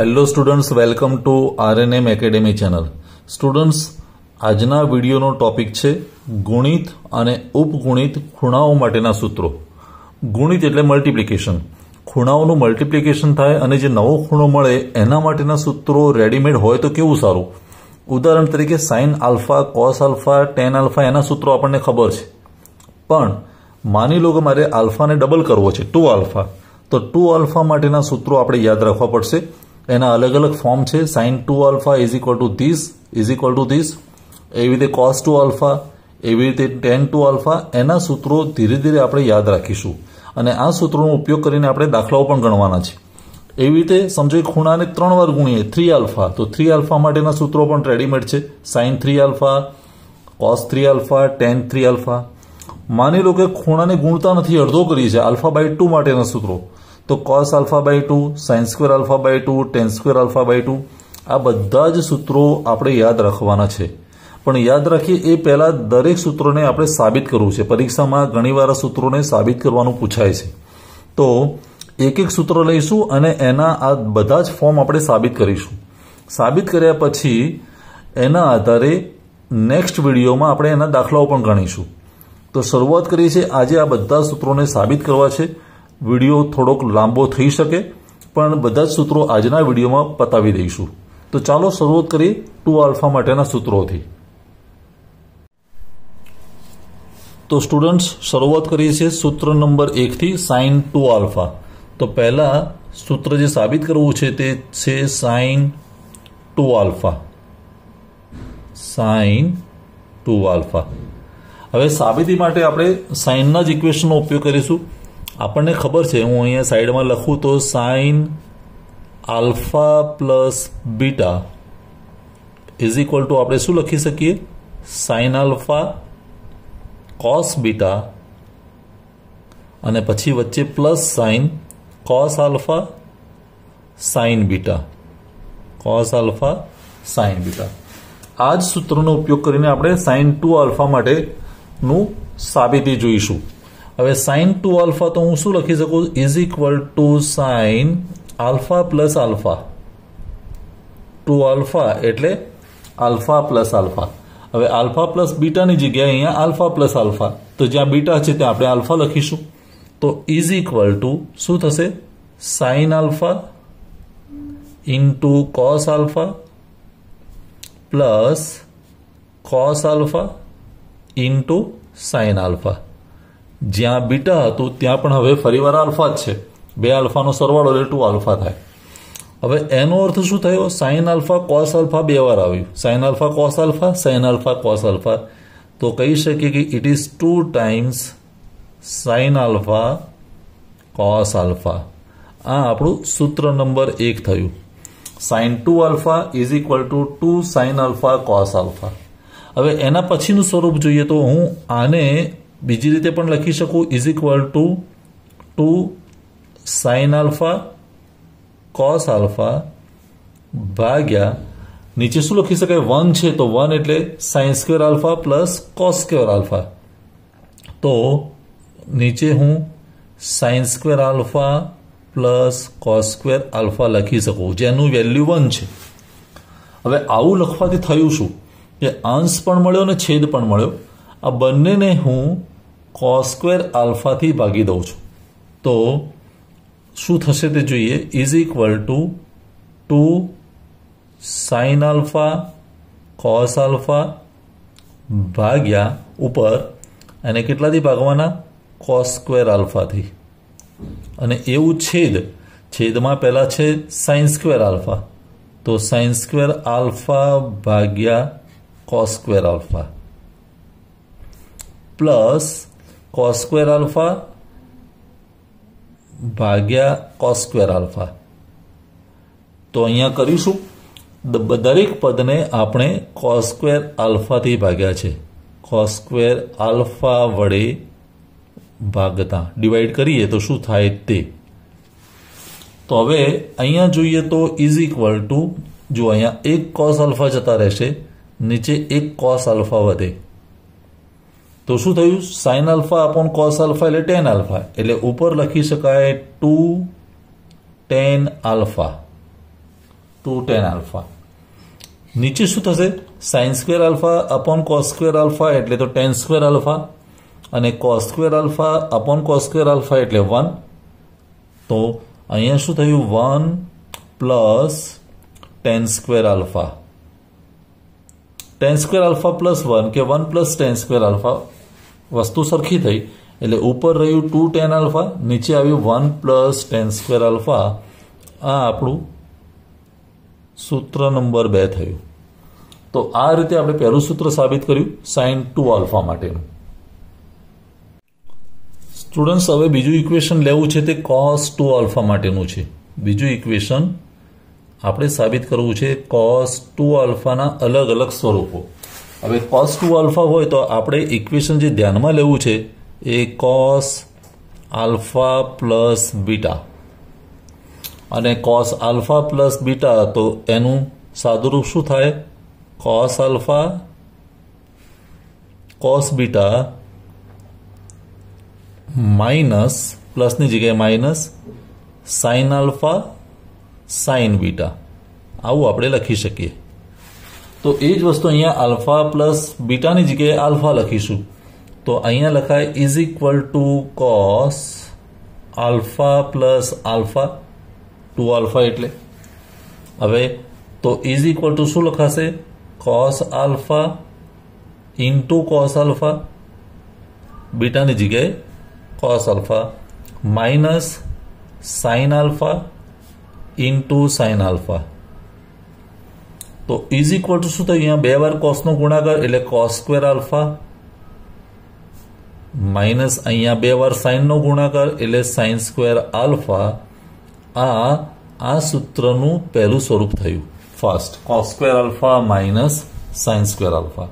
Hello students welcome to RNM academy channel students આજના વિડીયોનો topic છે ગુણિત અને ઉપગુણિત ખૂણાઓ માટેના સૂત્રો. ગુણિત એટલે મલ્ટિપ્લિકેશન ખૂણાઓનું મલ્ટિપ્લિકેશન થાય અને જે નવો ખૂણો મળે, એના માટેના સૂત્રો રેડીમેડ હોય તો કેવું સારું? ઉદાહરણ તરીકે sine alpha cos alpha tan alpha એના સૂત્રો આપણને ખબર છે. પણ, માની લો કે મારે આલ્ફાને ડબલ કરવો છે ટુ આલ્ફા તો ટુ આલ્ફા માટેના સૂત્રો આપણે યાદ રાખવા પડશે. એના અલગ અલગ ફોર્મ છે. Sine two alpha is equal to this is equal to this એવી રીતે કોસ ટુ આલ્ફા એવી રીતે ટેન ટુ આલ્ફા એના સૂત્રો ધીરે ધીરે આપણે યાદ રાખીશું. અને આ સૂત્રોનો ઉપયોગ કરીને આપણે દાખલાઓ પણ ગણવાના છે. એવી રીતે સમજો ખૂણાને ત્રણ વાર ગુણીએ થ્રી આલ્ફા તો થ્રી આલ્ફા માટેના સૂત્રો પણ રેડીમેડ છે. Sine three alpha cos three alpha tan three alpha માની લો કે ખૂણાને ગુણતા નથી, અડધો કરીએ છીએ આલ્ફા બાય ટુ માટેના સૂત્રો. તો cos alpha by two sine square alpha by two tan square alpha by two આ બધા જ સૂત્રો આપણે યાદ રાખવાના છે. પણ યાદ રાખીએ, એ પહેલાં દરેક સૂત્રોને આપણે સાબિત કરવું છે. પરીક્ષામાં ઘણીવાર સૂત્રોને સાબિત કરવાનું પૂછાય છે. તો એક એક સૂત્ર લઈશું અને એના આ બધા જ ફોર્મ આપણે સાબિત કરીશું. સાબિત કર્યા પછી એના આધારે નેક્સ્ટ વિડીયોમાં આપણે એના દાખલાઓ પણ ગણીશું. તો શરૂઆત કરીએ છીએ, આજે આ બધા સૂત્રોને સાબિત કરવા છે. વીડિયો થોડોક લાંબો થઈ શકે, પણ બધા જ સૂત્રો આજના વિડીયોમાં પતાવી દઈશું. તો ચાલો શરૂઆત કરીએ ટુ આલ્ફા માટેના સૂત્રોથી. તો સ્ટુડન્ટ્સ, શરૂઆત કરીએ છીએ સૂત્ર નંબર એકથી સાઇન ટુ આલ્ફા. તો પહેલા સૂત્ર જે સાબિત કરવું છે તે છે sine two alpha. Sine two alpha. હવે સાબિતી માટે આપણે સાઇનના જ ઇક્વેશનનો ઉપયોગ કરીશું. આપણને ખબર છે, હું અહીંયા સાઈડમાં લખું તો sine alpha plus beta is equal to આપણે શું લખી શકીએ? સાઇન આલ્ફા કોસ બીટા અને પછી વચ્ચે plus sine cos alpha sine beta. Cos alpha sine beta. આ જ સૂત્રનો ઉપયોગ કરીને આપણે સાઇન ટુ આલ્ફા માટેનું સાબિતી જોઈશું. હવે સાઇન ટુ આલ્ફા તો હું શું લખી શકું is equal to sine alpha plus alpha two alpha એટલે આલ્ફા પ્લસ આલ્ફા હવે આલ્ફા પ્લસ બીટાની જગ્યાએ અહીંયા આલ્ફા પ્લસ આલ્ફા તો જ્યાં બીટા છે ત્યાં આપણે આલ્ફા લખીશું તો ઇઝ ઇક્વલ ટુ શું થશે sine alpha into cos alpha plus cos alpha into sine alpha જ્યાં બીટા હતું, ત્યાં પણ હવે ફરીવાર આલ્ફા જ છે. બે આલ્ફાનો સરવાળો એટલે ટુ આલ્ફા થાય. હવે એનો અર્થ શું થયો? સાઇન આલ્ફા, કોસ આલ્ફા બે વાર આવ્યું. Sine alpha, cos alpha sine alpha, cos alpha. તો કહી શકીએ કે it is two times sine alpha, cos alpha. આ આપણું સૂત્ર નંબર એક થયું. Sine two alpha is equal to two sine alpha, cos alpha. હવે એના પછીનું સ્વરૂપ જોઈએ તો હું આને બીજી રીતે પણ લખી શકું is equal to two sine alpha cos alpha ભાગ્યા, નીચે શું લખી શકાય? વન છે તો વન એટલે sine square alpha plus cos square alpha તો નીચે હું sine square alpha plus cos square alpha લખી શકું જેનું વેલ્યુ વન છે. હવે આવું લખવાથી થયું શું? કે અંશ પણ મળ્યો અને છેદ પણ મળ્યો. આ બંનેને હું કોસ સ્ક્વેર આલ્ફાથી ભાગી દઉં છું. તો શું થશે તે જોઈએ. Is equal to two sine alpha cos alpha ભાગ્યા ઉપર અને કેટલાથી ભાગવાના? કોસ સ્ક્વેર આલ્ફાથી અને એવું છેદ, છેદમાં પહેલાં છે સાઇન સ્ક્વેર આલ્ફા તો સાઇન સ્ક્વેર આલ્ફા ભાગ્યા cos square alpha plus cos square alpha ભાગ્યા કોસ સ્ક્વેર આલ્ફા તો અહીંયા કરીશું. દરેક પદને આપણે કોસ સ્ક્વેર આલ્ફાથી ભાગ્યા છે. કોસ સ્ક્વેર આલ્ફા વડે ભાગતા. ડિવાઈડ કરીએ તો શું થાય તે. તો હવે અહીંયા જોઈએ તો ઇઝ ઇક્વલ ટુ જો અહીંયા એક કોસ આલ્ફા જતા રહેશે, નીચે એક કોસ આલ્ફા વધે. તો શું થયું? Sine alpha upon cos alpha એટલે ટેન આલ્ફા એટલે ઉપર લખી શકાય two tan alpha two tan alpha નીચે શું થશે? Sine square alpha upon cos square alpha એટલે તો ટેન સ્ક્વેર આલ્ફા અને cos square alpha upon cos square alpha એટલે વન તો અહીંયા શું થયું? One plus tan square alpha tan square alpha plus one કે one plus tan square alpha વસ્તુ સરખી થઈ. એટલે ઉપર રહ્યું ટુ ટેન આલ્ફા નીચે આવ્યું one plus tan square alpha આ આપણું સૂત્ર નંબર બે થયું. તો આ રીતે આપણે પહેલું સૂત્ર સાબિત કર્યું સાઇન ટુ આલ્ફા માટેનું. સ્ટુડન્ટ્સ હવે બીજું ઇક્વેશન લેવું છે તે કોસ ટુ આલ્ફા માટેનું છે. બીજું ઇક્વેશન આપણે સાબિત કરવું છે કોસ ટુ આલ્ફાના અલગ અલગ સ્વરૂપો. હવે કોસ ટુ આલ્ફા હોય તો આપણે ઇક્વેશન જે ધ્યાનમાં લેવું છે એ કોસ આલ્ફા પ્લસ બીટા અને કોસ આલ્ફા પ્લસ બીટા તો એનું સાદુરૂપ શું થાય? Cos alpha cos beta minus પ્લસની જગ્યાએ minus sine alpha sine beta આવું આપણે લખી શકીએ. તો એ જ વસ્તુ અહીંયા આલ્ફા પ્લસ બીટાની જગ્યાએ આલ્ફા લખીશું તો અહીંયા લખાય is equal to cos alpha plus alpha two alpha એટલે હવે તો ઇઝ ઇક્વલ ટુ શું લખાશે cos alpha into cos alpha બીટાની જગ્યાએ cos alpha minus sine alpha into sine alpha તો ઇઝ ઇક્વલ ટુ શું થયું? અહીંયા બે વાર કોસનો ગુણાકાર એટલે કોસ સ્ક્વેર આલ્ફા માઇનસ અહીંયા બે વાર સાઇનનો ગુણાકાર એટલે સાઇન સ્ક્વેર આલ્ફા આ આ સૂત્રનું પહેલું સ્વરૂપ થયું. First cos square alpha minus sine square alpha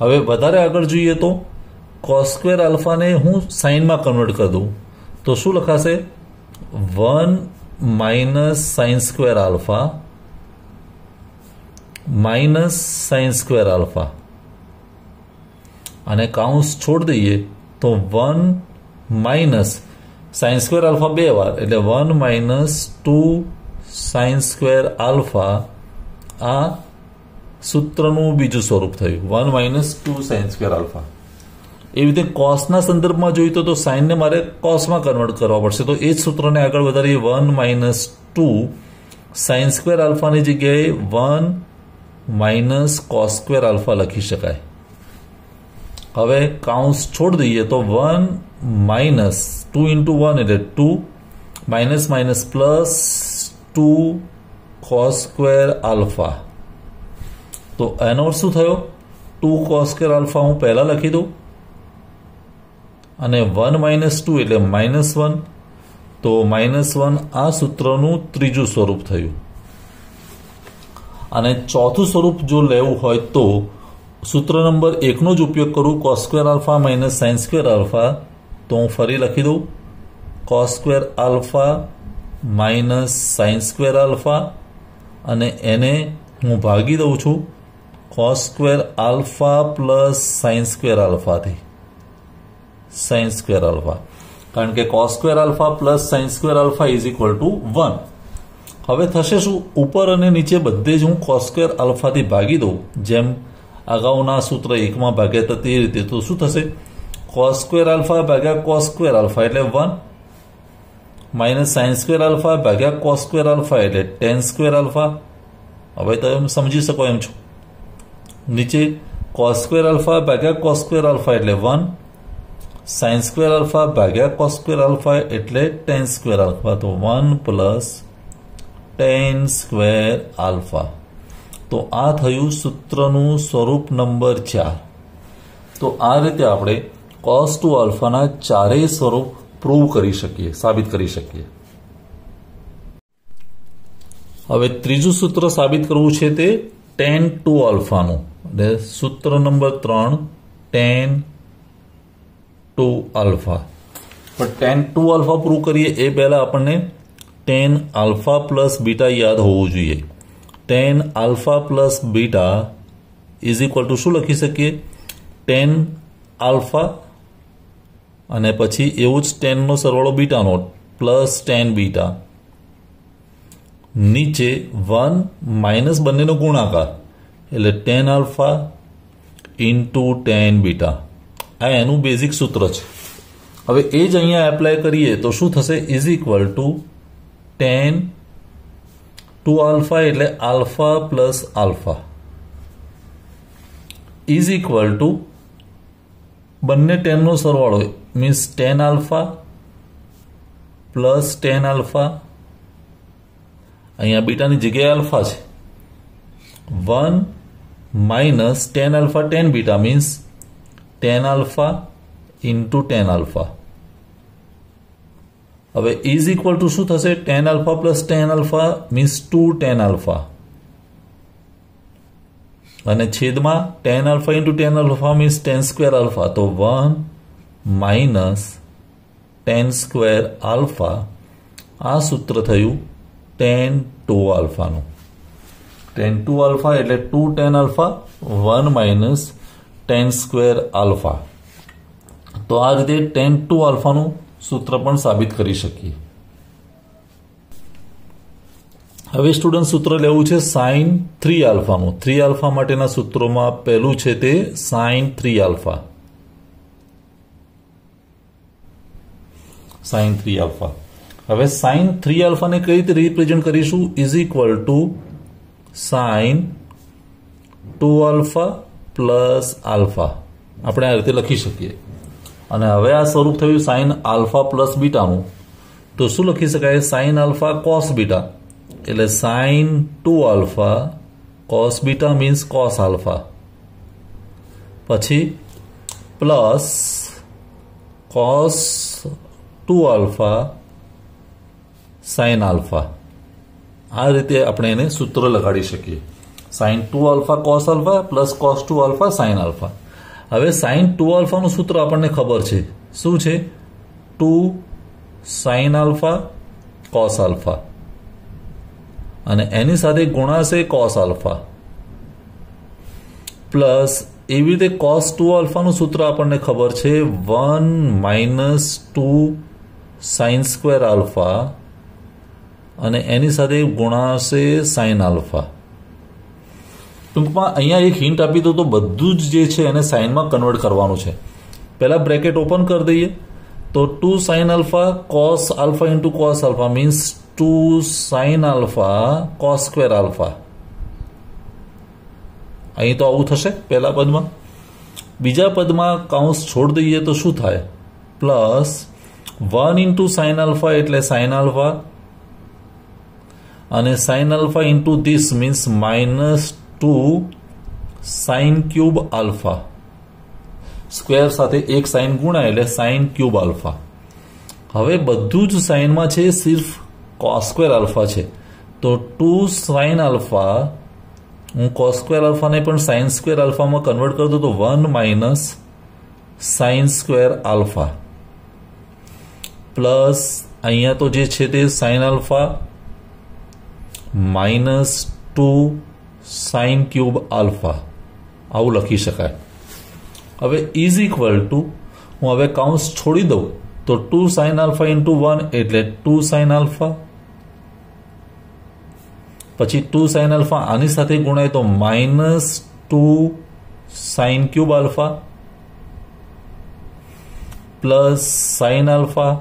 હવે વધારે આગળ જોઈએ તો કોસ સ્ક્વેર આલ્ફાને હું સાઇનમાં કન્વર્ટ કરી દઉં. તો શું લખાશે? One minus sine square alpha minus sine square alpha અને કાઉન્સ છોડ દઈએ તો one minus sine square alpha બે વાર. એટલે one minus two sine square alpha આ સૂત્રનું બીજું સ્વરૂપ થયું. One minus two sine square alpha એવી રીતે કોસના સંદર્ભમાં જોઈએ તો સાઇનને મારે કોસમાં કન્વર્ટ કરવા પડશે. તો એ જ સૂત્રને આગળ વધારીએ. One minus two sine square આલ્ફાની જગ્યાએ one minus cos square alpha લખી શકાય. હવે કાઉન્સ છોડ દઈએ તો one minus two into one એટલે two minus minus plus two cos square alpha તો એનો શું થયો? ટુ કોસ સ્ક્વેર આલ્ફા હું પહેલાં લખી દઉં. અને વન માઇનસ ટુ એટલે માઇનસ વન તો માઇનસ વન આ સૂત્રનું ત્રીજું સ્વરૂપ થયું. અને ચોથું સ્વરૂપ જો લેવું હોય તો સૂત્ર નંબર એકનો જ ઉપયોગ કરું cos square alpha minus sine square alpha તો હું ફરી લખી દઉં. Cos square alpha minus sine square alpha અને એને હું ભાગી દઉં છું cos square alpha plus sine square આલ્ફાથી sine square alpha કારણ કે cos square alpha plus sine square alpha is equal to one હવે થશે શું? ઉપર અને નીચે બધે જ હું કોસ્કેર આલ્ફાથી ભાગી દઉં. જેમ અગાઉના સૂત્ર એકમાં ભાગ્યા હતા તે રીતે. તો શું થશે? કોસ્ક્વેર આલ્ફા ભાગ્યા કોસ્ક્વેર આલ્ફા એટલે one minus sine square alpha ભાગ્યા કોસ્ક્વેર આલ્ફા એટલે ટેન સ્ક્વેર આલ્ફા. હવે તમે સમજી શકો એમ છો. નીચે કોસ્ક્વેર આલ્ફા ભાગ્યા કોસ્ક્વેર આલ્ફા એટલે વન. સાઇન સ્ક્વેર આલ્ફા ભાગ્યા કોસ્ક્વેર આલ્ફા એટલે ટેન સ્ક્વેર આલ્ફા. તો one plus tan square alpha તો આ થયું સૂત્રનું સ્વરૂપ નંબર ચાર. તો આ રીતે આપણે કોસ ટુ આલ્ફાના ચારેય સ્વરૂપ પ્રૂવ કરી શકીએ, સાબિત કરી શકીએ. હવે ત્રીજું સૂત્ર સાબિત કરવું છે તે ટેન ટુ આલ્ફાનું એટલે સૂત્ર નંબર ત્રણ ટેન ટુ આલ્ફા પણ ટેન ટુ આલ્ફા પ્રૂવ કરીએ એ પહેલાં આપણને ટેન આલ્ફા પ્લસ બીટા યાદ હોવું જોઈએ. Tan alpha plus beta is equal to શું લખી શકીએ? ટેન આલ્ફા અને પછી એવું જ ટેનનો સરવાળો બીટાનો પ્લસ ટેન બીટા નીચે વન માઇનસ બંનેનો ગુણાકાર, એટલે tan alpha into tan beta આ એનું બેઝિક સૂત્ર છે. હવે એ જ અહીંયા એપ્લાય કરીએ તો શું થશે? Is equal to tan two alpha એટલે alpha plus alpha is equal to બંને ટેનનો સરવાળો means tan alpha plus tan alpha અહીંયા બીટાની જગ્યાએ આલ્ફા છે. One minus tan alpha tan beta means tan alpha into tan alpha હવે is equal to શું થશે? Tan alpha plus tan alpha means two tan alpha અને છેદમાં tan alpha into tan alpha means tan square alpha તો one minus tan square alpha આ સૂત્ર થયું tan two આલ્ફાનું ટેન ટુ આલ્ફા એટલે two tan alpha one minus tan square alpha તો આ રીતે ટેન ટુ આલ્ફાનું સૂત્ર પણ સાબિત કરી શકીએ. હવે સ્ટુડન્ટ સૂત્ર લેવું છે સાઇન થ્રી આલ્ફાનું થ્રી આલ્ફા માટેના સૂત્રોમાં પહેલું છે તે sine three alpha sine three alpha હવે સાઇન થ્રી આલ્ફાને કઈ રીતે રિપ્રેઝેન્ટ કરીશું? Is equal to sine two alpha plus alpha આપણે આ રીતે લખી શકીએ. અને હવે આ સ્વરૂપ થયું સાઇન આલ્ફા પ્લસ બીટાનું. તો શું લખી શકાય? Sine alpha cos beta. એટલે sine two alpha cos beta means cos alpha. પછી plus cos two alpha sine alpha. આ રીતે આપણે એને સૂત્ર લગાડી શકીએ. Sine two alpha cos alpha plus cos two alpha sine alpha. હવે સાઇન ટુ આલ્ફાનું સૂત્ર આપણને ખબર છે. શું છે? Two sine alpha cos alpha અને એની સાથે ગુણાશે કોસ આલ્ફા પ્લસ એવી રીતે કોસ ટુ આલ્ફાનું સૂત્ર આપણને ખબર છે one minus two sine square alpha અને એની સાથે ગુણાશે સાઇન આલ્ફા ટૂંકમાં અહીંયા એક હિન્ટ આપી દો તો બધું જ જે છે એને સાઇનમાં કન્વર્ટ કરવાનું છે. પહેલાં બ્રેકેટ ઓપન કરી દઈએ. તો two sine alpha cos alpha into cos alpha means two sine alpha cos square alpha અહીં તો આવું થશે પહેલા પદમાં. બીજા પદમાં કાઉન્સ છોડ દઈએ તો શું થાય? Plus one into sine alpha એટલે સાઇન આલ્ફા અને sine alpha into this means minus two sine cube alpha square સાથે એક સાઇન ગુણાય એટલે સાઇન ક્યુબ આલ્ફા હવે બધું જ સાઇનમાં છે સિર્ફ કોસ સ્ક્વેર આલ્ફા છે તો ટુ સાઇન આલ્ફા હું કોસ્ક્વેર આલ્ફાને પણ સાઇન સ્ક્વેર આલ્ફામાં કન્વર્ટ કરી દઉં તો one minus sine square alpha plus અહીંયા તો જે છે તે sine alpha minus two sine cube alpha આવું લખી શકાય. હવે ઇઝ ઇક્વલ ટુ હું હવે કાઉન્સ છોડી દઉં, તો two sine alpha into one એટલે ટુ સાઇન આલ્ફા પછી ટુ સાઇન આલ્ફા આની સાથે ગુણાય તો minus two sine cube alpha plus sine alpha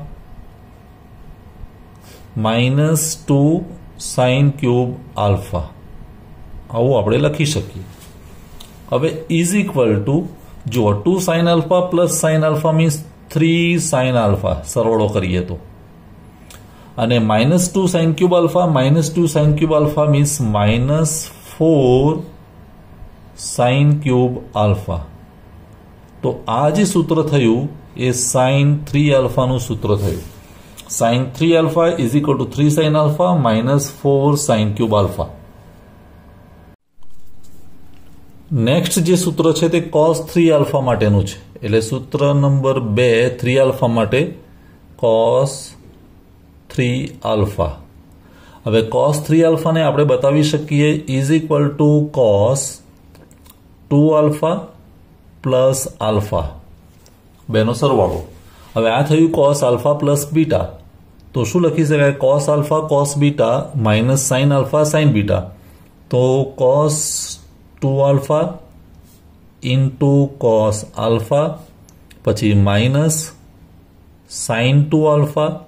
minus two sine cube alpha આવું આપણે લખી શકીએ. હવે ઇઝ ઇક્વલ ટુ જુઓ two sine alpha plus sine alpha means three sine alpha સરવાળો કરીએ તો. અને minus two sine cube alpha minus two sine cube alpha means minus four sine cube alpha તો આ જે સૂત્ર થયું, એ સાઇન થ્રી આલ્ફાનું સૂત્ર થયું. Sine three alpha is equal to three sine alpha minus four sine cube alpha next જે સૂત્ર છે તે કોસ થ્રી આલ્ફા માટેનું છે. એટલે સૂત્ર નંબર બે થ્રી આલ્ફા માટે કોસ થ્રી આલ્ફા હવે કોસ થ્રી આલ્ફાને આપણે બતાવી શકીએ is equal to cos two alpha plus alpha બેનો સરવાળો. હવે આ થયું કોસ આલ્ફા પ્લસ બીટા તો શું લખી શકાય? Cos alpha cos beta minus sine alpha sine beta તો cos two alpha into cos alpha પછી minus sine two alpha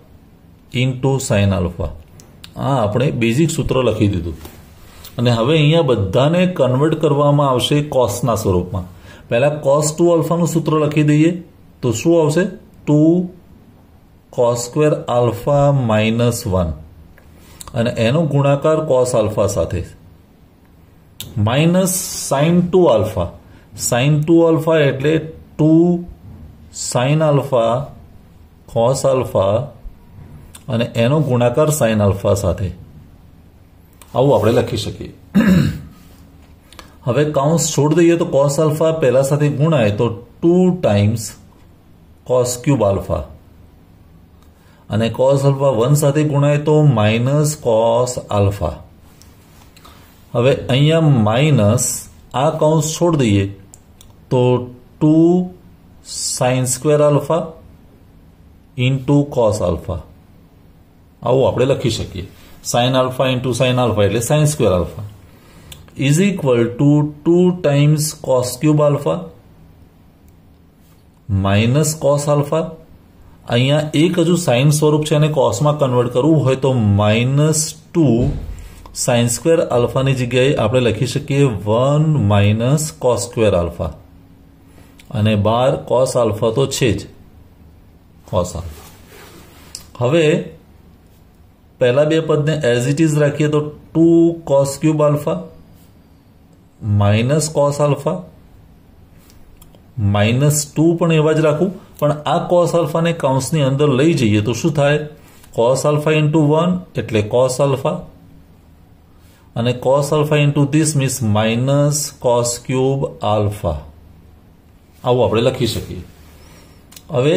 into sine alpha આ આપણે બેઝિક સૂત્ર લખી દીધું. અને હવે અહીંયા બધાને કન્વર્ટ કરવામાં આવશે કોસના સ્વરૂપમાં. પહેલાં કોસ ટુ આલ્ફાનું સૂત્ર લખી દઈએ, તો શું આવશે? Two cos square alpha minus one અને એનો ગુણાકાર કોસ આલ્ફા સાથે. Minus sine two alpha. Sine two alpha એટલે two sine alpha cos alpha અને એનો ગુણાકાર સાઇન આલ્ફા સાથે. આવું આપણે લખી શકીએ. હવે કાઉન્સ છોડી દઈએ તો કોસ આલ્ફા પહેલા સાથે ગુણાય તો two times cos cube alpha. અને કોસ આલ્ફા વન સાથે ગુણાય તો માઇનસ કોસ આલ્ફા. હવે અહીંયા માઇનસ આ કૌંસ છોડી દઈએ તો two sine square alpha into cos alpha. આવું આપણે લખી શકીએ. Sine alpha into sine alpha એટલે sine square alpha. Is equal to two times cos cube alpha minus cos alpha. અહીંયા એક હજુ સાઇન સ્વરૂપ છે અને કોસમાં કન્વર્ટ કરવું હોય તો માઇનસ ટુ સાઇન સ્ક્વેર આલ્ફાની જગ્યાએ આપણે લખી શકીએ one minus cos square alpha અને બાર કોસ આલ્ફા તો છે જ કોસ આલ્ફા હવે પહેલા બે પદને એઝ ઇટ ઇઝ રાખીએ તો two cos cube alpha minus cos alpha minus two પણ એવા જ રાખું. પણ આ કોસ આલ્ફાને કૌંસની અંદર લઈ જઈએ તો શું થાય? કોસ આલ્ફા ઇન્ટુ વન એટલે કોસ આલ્ફા અને cos alpha into this means minus cos cube alpha આવું આપણે લખી શકીએ. હવે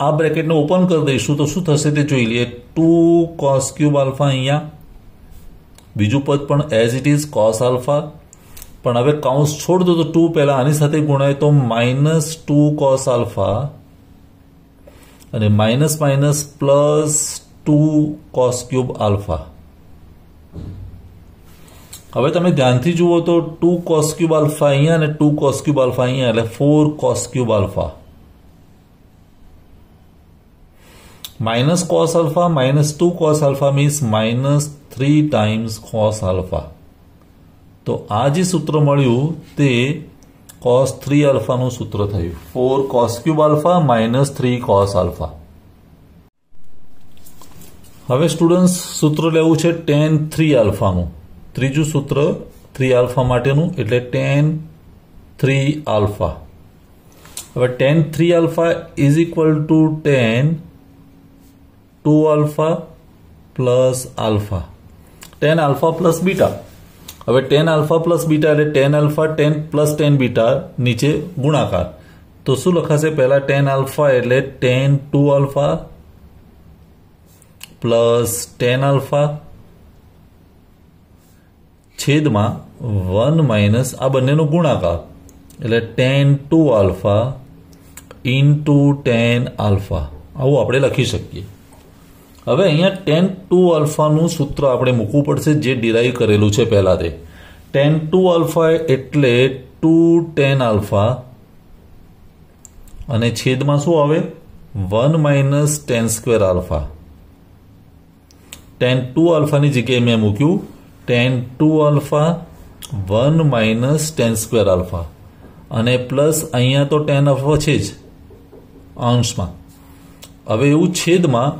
આ બ્રેકેટને ઓપન કરી દઈશું તો શું થશે તે જોઈ લઈએ. ટુ કોસ ક્યુબ આલ્ફા અહીંયા. બીજું પદ પણ as it is cos alpha પણ હવે કાઉન્સ છોડ દો તો ટુ પહેલા આની સાથે ગુણાય તો માઇનસ ટુ કોસ આલ્ફા અને minus minus plus two cos cube alpha હવે તમે ધ્યાનથી જુઓ તો ટુ કોસ ક્યુબ આલ્ફા અહીંયા અને ટુ કોસ ક્યુબ આલ્ફા અહીંયા એટલે four cos cube alpha minus cos alpha minus two cos alpha means minus three times cos alpha તો આ જે સૂત્ર મળ્યું તે કોસ થ્રી આલ્ફાનું સૂત્ર થયું four cos cube alpha minus three cos alpha હવે સ્ટુડન્ટ્સ સૂત્ર લેવું છે ટેન થ્રી આલ્ફાનું ત્રીજું સૂત્ર થ્રી આલ્ફા માટેનું, એટલે ટેન થ્રી આલ્ફા હવે tan three alpha is equal to tan two alpha plus alpha. Tan alpha plus beta. હવે ટેન આલ્ફા પ્લસ બીટા એટલે tan alpha tan plus tan beta નીચે ગુણાકાર. તો શું લખાશે? પહેલા ટેન આલ્ફા એટલે tan two alpha plus tan alpha છેદમાં વન માઇનસ આ બંનેનો ગુણાકાર. એટલે tan two alpha into tan alpha. આવું આપણે લખી શકીએ. હવે અહીંયા ટેન ટુ આલ્ફાનું સૂત્ર આપણે મૂકવું પડશે જે ડિરાઈવ કરેલું છે પહેલાં ટેન ટુ આલ્ફા એટલે ટુ ટેન આલ્ફા. અને છેદમાં શું આવે? One minus tan square alpha. Tan two આલ્ફાની જગ્યાએ મેં મૂક્યું tan two alpha one minus tan square alpha અને પ્લસ અહીંયા તો ટેન આલ્ફા છે જ અંશમાં. હવે એવું છેદમાં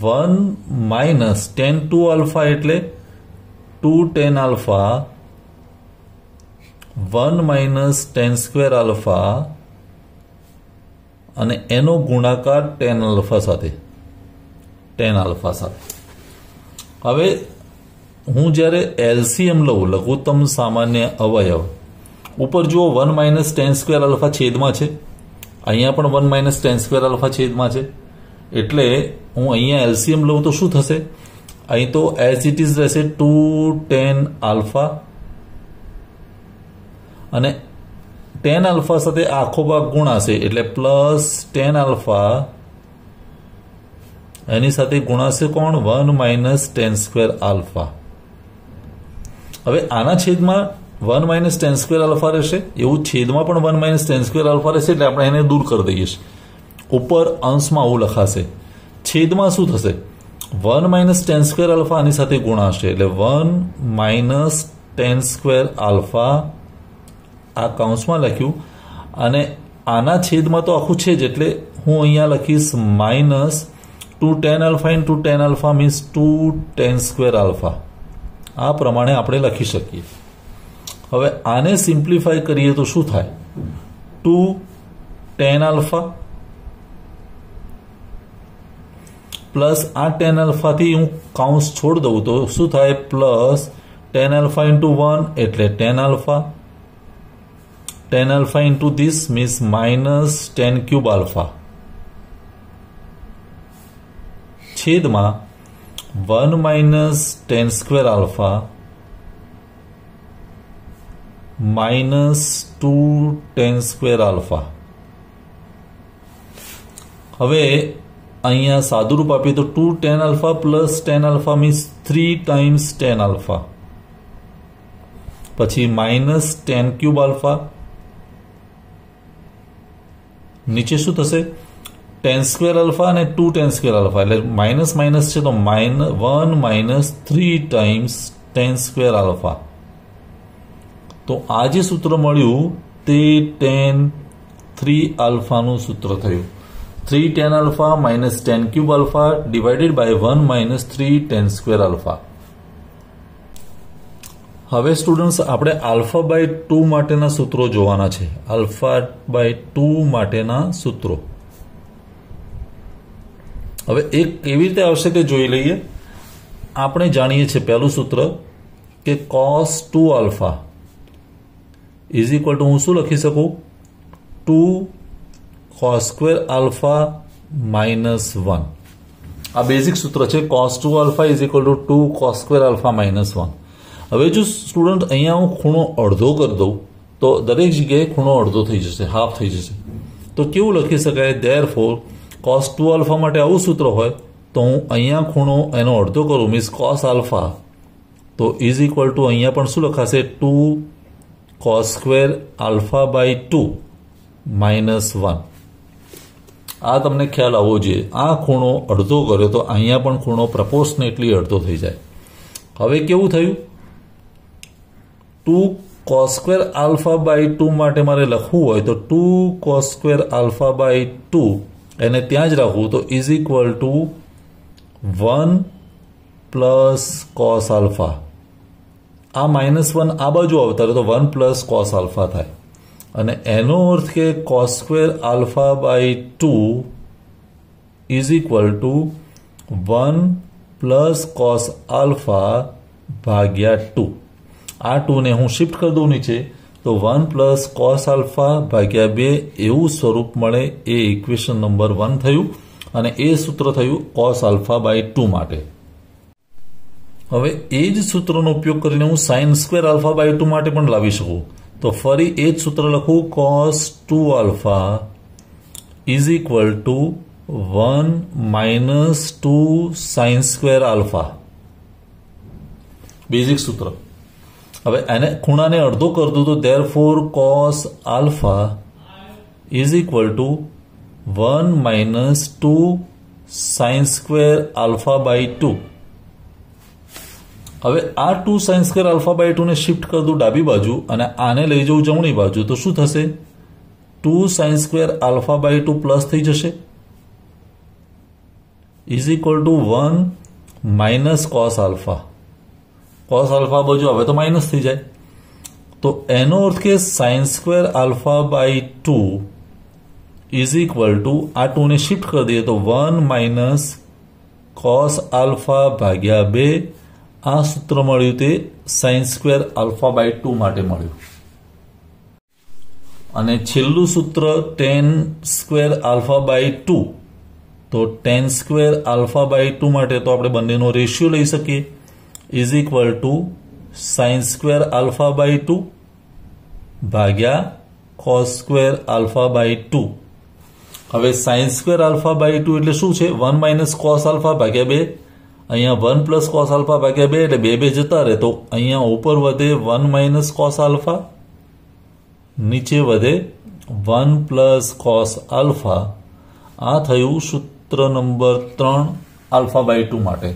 one minus tan two alpha એટલે two tan alpha one minus tan square alpha અને એનો ગુણાકાર ટેન આલ્ફા સાથે. ટેન આલ્ફા સાથે. હવે હું જ્યારે એલસીએમ લઉં, લઘુત્તમ સામાન્ય અવયવ, ઉપર જુઓ one minus tan square alpha છેદમાં છે. અહીંયા પણ one minus tan square alpha છેદમાં છે. એટલે હું અહીંયા એલસીએમ લઉં તો શું થશે? અહીં તો એઝ ઇટ ઇઝ રહેશે ટુ ટેન આલ્ફા. અને ટેન આલ્ફા સાથે આખો ભાગ ગુણાશે, એટલે પ્લસ ટેન આલ્ફા. એની સાથે ગુણાશે કોણ? One minus tan square alpha. હવે આના છેદમાં one minus tan square alpha રહેશે. એવું છેદમાં પણ one minus tan square alpha રહેશે એટલે આપણે એને દૂર કરી દઈએ છીએ. ઉપર અંશમાં આવું લખાશે. છેદમાં શું થશે? One minus tan square alpha આની સાથે ગુણાશે. એટલે one minus tan square alpha આ કાઉન્સમાં લખ્યું. અને આના છેદમાં તો આખું છે જ એટલે હું અહીંયા લખીશ minus two tan alpha into tan alpha means two tan square alpha આ પ્રમાણે આપણે લખી શકીએ. હવે આને સિમ્પ્લિફાય કરીએ તો શું થાય? ટુ ટેન આલ્ફા પ્લસ આ ટેન આલ્ફાથી હું કાઉન્સ છોડ દઉં તો શું થાય? Plus tan alpha into one એટલે tan alpha. Tan alpha into this means minus tan cube alpha. છેદમાં one minus tan square alpha minus two tan square alpha હવે અહીંયા સાદુરૂપ આપીએ તો two tan alpha plus tan alpha means three times tan alpha પછી minus tan cube alpha નીચે શું થશે? ટેન સ્ક્વેર આલ્ફા અને ટુ ટેન સ્ક્વેર આલ્ફા એટલે માઇનસ માઇનસ છે તો minus one minus three times tan square alpha તો આ જે સૂત્ર મળ્યું તે ટેન થ્રી આલ્ફાનું સૂત્ર થયું three tan alpha minus tan cube alpha divided by one minus three tan square alpha હવે સ્ટુડન્ટ્સ આપણે આલ્ફા બાય ટુ માટેના સૂત્રો જોવાના છે. આલ્ફા બાય ટુ માટેના સૂત્રો. હવે એક કેવી રીતે આવશે તે જોઈ લઈએ. આપણે જાણીએ છીએ પહેલું સૂત્ર કે cos two alpha is equal to હું શું લખી શકું? Two cos square alpha minus one આ બેઝિક સૂત્ર છે cos two alpha is equal to two cos square alpha minus one હવે જો સ્ટુડન્ટ અહીંયા હું ખૂણો અડધો કરી દઉં, તો દરેક જગ્યાએ ખૂણો અડધો થઈ જશે હાફ થઈ જશે. તો કેવું લખી શકાય? Therefore cos two alpha માટે આવું સૂત્ર હોય, તો હું અહીંયા ખૂણો એનો અડધો કરું મીન્સ કોસ આલ્ફા તો ઇઝ ઇક્વલ ટુ અહીંયા પણ શું લખાશે? Two cos square alpha by two minus one આ તમને ખ્યાલ આવવો જોઈએ. આ ખૂણો અડધો કર્યો તો અહીંયા પણ ખૂણો પ્રપોર્શનેટલી અડધો થઈ જાય. હવે કેવું થયું? Two cos square alpha by two માટે મારે લખવું હોય તો two cos square alpha by two એને ત્યાં જ રાખવું. તો is equal to one plus cos alpha આ માઇનસ વન આ બાજુ આવતા તો વન પ્લસ કોસ આલ્ફા થાય. અને એનો અર્થ કે cos square alpha by two is equal to one plus cos alpha ભાગ્યા ટુ આ ટુને હું શિફ્ટ કરી દઉં નીચે. તો વન પ્લસ કોસ આલ્ફા ભાગ્યા બે એવું સ્વરૂપ મળે એ ઇક્વેશન નંબર વન થયું અને એ સૂત્ર થયું કોસ આલ્ફા બાય ટુ માટે. હવે એ જ સૂત્રનો ઉપયોગ કરીને હું sine square alpha by two માટે પણ લાવી શકું. તો ફરી એ જ સૂત્ર લખું cos two alpha is equal to one minus two sine square alpha. Basic સૂત્ર. હવે એને ખૂણાને અડધો કરતો તો therefore cos alpha is equal to one minus two sine square alpha by two હવે આ two sine square alpha by ટુને shift કરી દઉં ડાબી બાજુ અને આને લઈ જવું જમણી બાજુ. તો શું થશે? Two sine square alpha by two plus થઈ જશે. Is equal to one minus cos alpha cos alpha બાજુ હવે તો માઇનસ થઈ જાય તો એનો અર્થ કે sine square alpha by two is equal to આ ટુને શિફ્ટ કરી દઈએ તો વન માઇનસ કોસ આલ્ફા ભાગ્યા બે આ સૂત્ર મળ્યું તે sine square alpha by two માટે મળ્યું અને છેલ્લું સૂત્ર tan square alpha by two તો tan square alpha by two માટે તો આપણે બંનેનો રેશિયો લઈ શકીએ। Is equal to sine square alpha by two ભાગ્યા cos square alpha by two હવે sine square alpha by two એટલે શું છે? વન માઇનસ કોસ આલ્ફા ભાગ્યા બે. અહીંયા વન પ્લસ કોસ આલ્ફા ભાગ્યા બે એટલે બે બે જતા રહે. તો અહીંયા ઉપર વધે વન માઇનસ કોસ આલ્ફા નીચે વધે વન પ્લસ કોસ આલ્ફા આ થયું સૂત્ર નંબર ત્રણ આલ્ફા બાય ટુ માટે.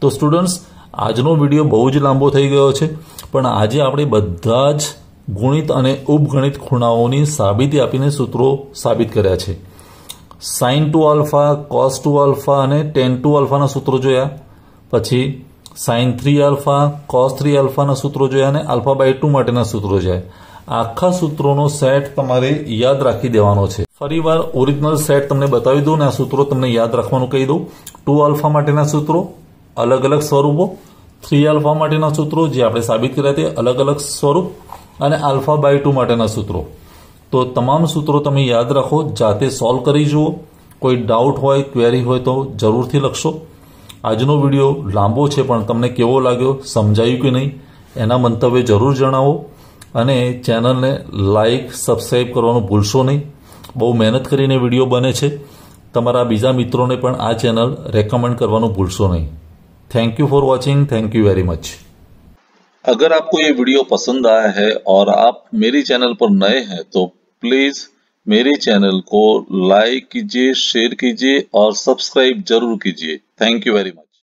તો સ્ટુડન્ટ્સ આજનો વીડિયો બહુ જ લાંબો થઈ ગયો છે, પણ આજે આપણે બધા જ ગુણિત અને ઉપગણિત ખૂણાઓની સાબિતી આપીને સૂત્રો સાબિત કર્યા છે. Sine two alpha, cos two alpha અને ટેન ટુ આલ્ફાના સૂત્રો જોયા. પછી sine three alpha, cos three આલ્ફાના સૂત્રો જોયા અને આલ્ફા બાય ટુ માટેના સૂત્રો જોયા. આખા સૂત્રોનો સેટ તમારે યાદ રાખી દેવાનો છે. ફરીવાર ઓરિજિનલ સેટ તમને બતાવી દઉં ને આ સૂત્રો તમને યાદ રાખવાનું કહી દઉં. ટુ આલ્ફા માટેના સૂત્રો અલગ અલગ સ્વરૂપો. થ્રી આલ્ફા માટેના સૂત્રો જે આપણે સાબિત કર્યા તે અલગ અલગ સ્વરૂપ અને આલ્ફા બાય ટુ માટેના સૂત્રો. તો તમામ સૂત્રો તમે યાદ રાખો, જાતે સોલ્વ કરી જુઓ. કોઈ ડાઉટ હોય ક્વેરી હોય તો જરૂરથી લખશો. આજનો વીડિયો લાંબો છે, પણ તમને કેવો લાગ્યો, સમજાયું કે નહીં, એના મંતવ્ય જરૂર જણાવો. અને ચેનલને લાઈક સબસ્ક્રાઈબ કરવાનું ભૂલશો નહીં. બહુ મહેનત કરીને વીડિયો બને છે. તમારા બીજા મિત્રોને પણ આ ચેનલ રેકમેન્ડ કરવાનું ભૂલશો નહીં. Thank you for watching thank you very much अगर आपको ये वीडियो पसंद आया है और आप मेरे चैनल पर नए हैं तो प्लीज़ मेरे चैनल को लाइक कीजिए शेयर कीजिए और सब्सक्राइब ज़रूर कीजिए. Thank you very much